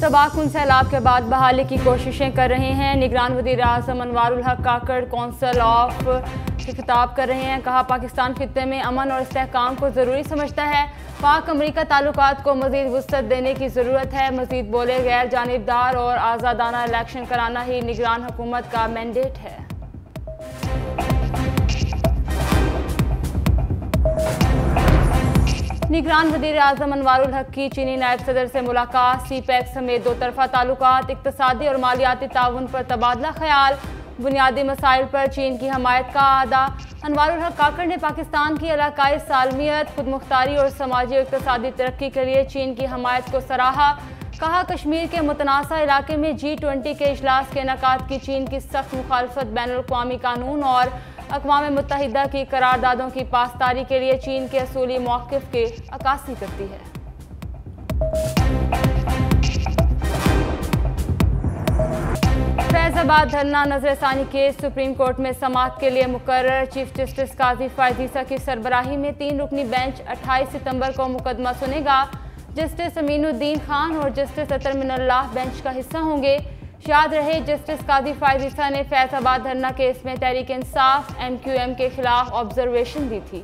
تباہ کن سیلاب کے بعد بحالی کی کوششیں کر رہے ہیں۔ نگران وزیر اعظم انوار الحق کاکڑ، کونسل آف خطاب کر رہے ہیں۔ کہا، پاکستان خطے میں امن اور استحکام کو ضروری سمجھتا ہے۔ پاک امریکہ تعلقات کو مزید وسط دینے کی ضرورت ہے۔ مزید بولے غیر جانبدار اور آزادانہ الیکشن کرانا ہی نگران حکومت کا مینڈیٹ ہے۔ نگران وزیر اعظم انوار الحق کی چینی نائب صدر سے ملاقات، سی پیک سمیت دو طرفہ تعلقات، اقتصادی اور مالیاتی تعاون پر تبادلہ خیال، بنیادی مسائل پر چین کی حمایت کا اعادہ۔ انوار الحق کاکر نے پاکستان کی علاقائی سالمیت، خود مختاری اور سماجی اور اقتصادی ترقی کے لیے چین کی حمایت کو سراہا۔ کہا، کشمیر کے متنازع علاقے میں جی ٹوئنٹی کے اجلاس کے انعقاد کی چین کی سخت مخالفت بین الاقوامی قانون اور اقوام متحدہ کی قراردادوں کی پاسداری کے لیے چین کے اصولی موقف کے عکاسی کرتی ہے۔ فیض آباد دھرنا نظر ثانی کیس سپریم کورٹ میں سماعت کے لیے مقرر چیف جسٹس قاضی فائزیسہ کی سربراہی میں تین رکنی بینچ اٹھائیس ستمبر کو مقدمہ سنے گا۔ جسٹس امین الدین خان اور جسٹس اطرمن اللہ بینچ کا حصہ ہوں گے۔ یاد رہے، جسٹس قاضی فائزہ نے فیض آباد دھرنا کیس میں Tehreek Insaf M Q M کے خلاف آبزرویشن دی تھی۔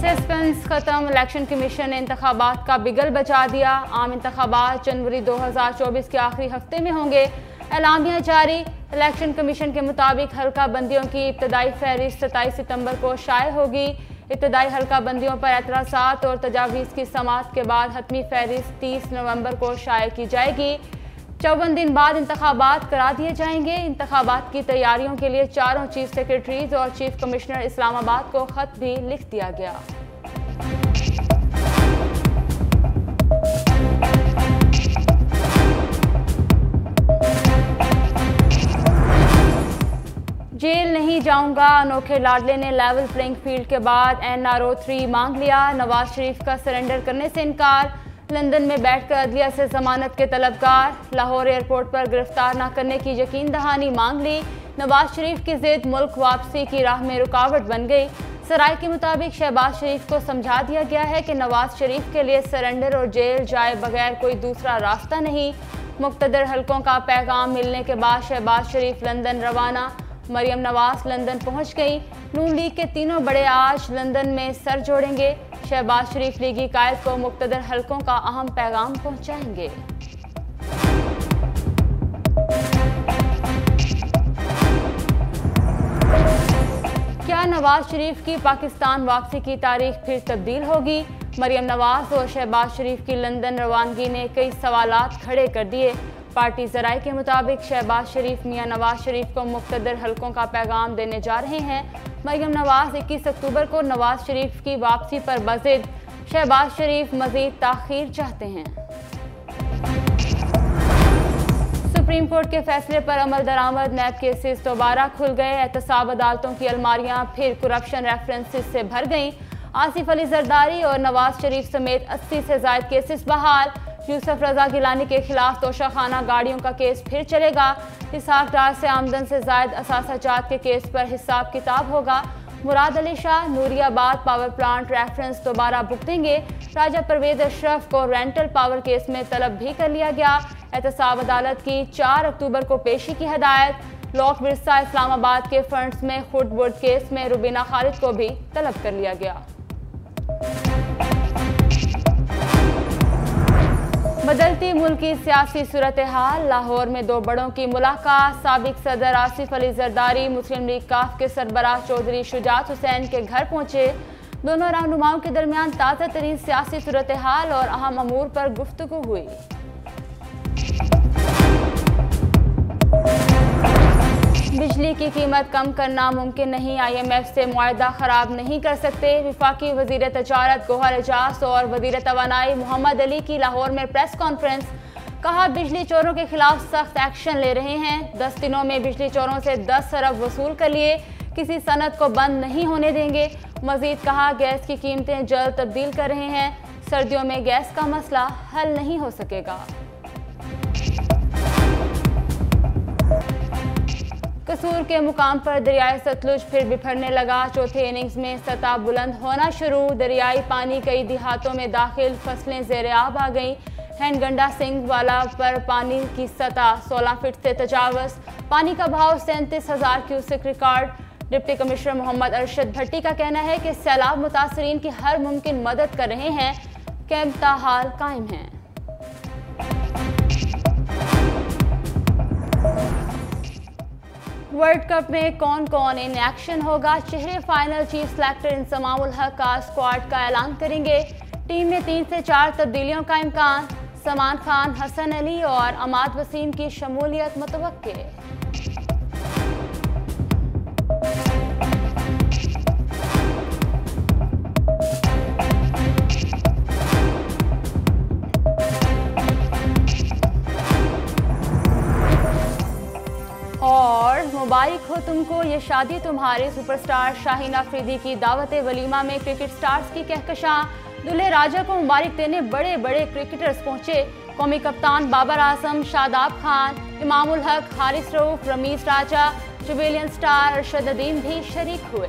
سسپنس ختم الیکشن کمیشن نے انتخابات کا بگل بچا دیا۔ عام انتخابات جنوری دو ہزار چوبیس کے آخری ہفتے میں ہوں گے۔ اعلامیہ جاری۔ الیکشن کمیشن کے مطابق حلقہ بندیوں کی ابتدائی فہرست ستائیس ستمبر کو شائع ہوگی۔ ابتدائی حلقہ بندیوں پر اعتراضات اور تجاویز کی سماعت کے بعد حتمی فہرست تیس نومبر کو شائع کی جائے گی۔ چوبن دن بعد انتخابات کرا دیے جائیں گے۔ انتخابات کی تیاریوں کے لیے چاروں چیف سیکرٹریز اور چیف کمشنر اسلام آباد کو خط بھی لکھ دیا گیا۔ جیل نہیں جاؤں گا۔ انوکھے لاڈلے نے لیول پلینگ فیلڈ کے بعد این آر او تھری مانگ لیا۔ نواز شریف کا سرنڈر کرنے سے انکار۔ لندن میں بیٹھ کر عدلیہ سے ضمانت کے طلبگار۔ لاہور ایئرپورٹ پر گرفتار نہ کرنے کی یقین دہانی مانگ لی۔ نواز شریف کی زید ملک واپسی کی راہ میں رکاوٹ بن گئی۔ سرائے کے مطابق شہباز شریف کو سمجھا دیا گیا ہے کہ نواز شریف کے لیے سرنڈر اور جیل جائے بغیر کوئی دوسرا راستہ نہیں۔ مقتدر حلقوں کا پیغام ملنے کے بعد شہباز شریف لندن روانہ۔ مریم نواز لندن پہنچ گئی نون لیگ کے تینوں بڑے آج لندن میں سر جوڑیں گے۔ شہباز شریف لیگی قائد کو مقتدر حلقوں کا اہم پیغام پہنچائیں گے۔ کیا نواز شریف کی پاکستان واپسی کی تاریخ پھر تبدیل ہوگی؟ مریم نواز اور شہباز شریف کی لندن روانگی نے کئی سوالات کھڑے کر دیے۔ پارٹی ذرائع کے مطابق شہباز شریف، میاں نواز شریف کو مقتدر حلقوں کا پیغام دینے جا رہے ہیں۔ مریم نواز اکیس اکتوبر کو نواز شریف کی واپسی پر بزد۔ شہباز شریف مزید تاخیر چاہتے ہیں۔ سپریم کورٹ کے فیصلے پر عمل درآمد، نیب کیسز دوبارہ کھل گئے۔ احتساب عدالتوں کی الماریاں پھر کرپشن ریفرنسز سے بھر گئیں۔ آصف علی زرداری اور نواز شریف سمیت اسی سے زائد کیسز بحال۔ یوسف رضا گیلانی کے خلاف توشہ خانہ گاڑیوں کا کیس پھر چلے گا۔ حساب دار سے آمدن سے زائد اثاثہ جات کے کیس پر حساب کتاب ہوگا۔ مراد علی شاہ نوری آباد پاور پلانٹ ریفرنس دوبارہ بکتیں گے۔ راجہ پرویز اشرف کو رینٹل پاور کیس میں طلب بھی کر لیا گیا۔ احتساب عدالت کی چار اکتوبر کو پیشی کی ہدایت۔ لوک ورسہ اسلام آباد کے فرنٹس میں خود برد کیس میں روبینہ خالد کو بھی طلب کر لیا گیا۔ بدلتی ملکی سیاسی صورتحال لاہور میں دو بڑوں کی ملاقات، سابق صدر آصف علی زرداری، مسلم لیگ کاف کے سربراہ چودھری شجاعت حسین کے گھر پہنچے۔ دونوں رہنماؤں کے درمیان تازہ ترین سیاسی صورتحال اور اہم امور پر گفتگو ہوئی۔ بجلی کی قیمت کم کرنا ممکن نہیں آئی ایم ایف سے معاہدہ خراب نہیں کر سکتے۔ وفاقی وزیر تجارت گوہر اجاز اور وزیر توانائی محمد علی کی لاہور میں پریس کانفرنس۔ کہا، بجلی چوروں کے خلاف سخت ایکشن لے رہے ہیں۔ دس دنوں میں بجلی چوروں سے دس سرب وصول کر لیے۔ کسی صنعت کو بند نہیں ہونے دیں گے۔ مزید کہا، گیس کی قیمتیں جلد تبدیل کر رہے ہیں۔ سردیوں میں گیس کا مسئلہ حل نہیں ہو سکے گا۔ قصور کے مقام پر دریائے ستلج پھر بپھرنے لگا۔ چوتھے اننگز میں سطح بلند ہونا شروع۔ دریائی پانی کئی دیہاتوں میں داخل۔ فصلیں زیر آب آ گئیں۔ ہینڈ گنڈا سنگھ والا پر پانی کی سطح سولہ فٹ سے تجاوز۔ پانی کا بھاؤ سینتیس ہزار cusec record. Deputy commissioner Muhammad Arshad Bhatti کا کہنا ہے کہ سیلاب متاثرین کی ہر ممکن مدد کر رہے ہیں۔ کیمپ تاحال قائم ہیں ورلڈ کپ میں کون کون ان ایکشن ہوگا؟ چہرے فائنل چیف سلیکٹر انسمام الحق کا اسکواڈ کا اعلان کریں گے۔ ٹیم میں تین سے چار تبدیلیوں کا امکان۔ سمان خان، حسن علی اور اماد وسیم کی شمولیت متوقع۔ اور ہو تم کو یہ شادی تمہارے سپر سٹار شاہین آفریدی کی دعوت ولیمہ میں کرکٹ سٹارز کی کہکشاں۔ دلہے راجہ کو مبارک دینے بڑے بڑے کرکٹرز پہنچے۔ قومی کپتان بابر اعظم، شاداب خان، امام الحق، حارث روف رمیز راجہ جویلین سٹار، ارشد عدیم بھی شریک ہوئے۔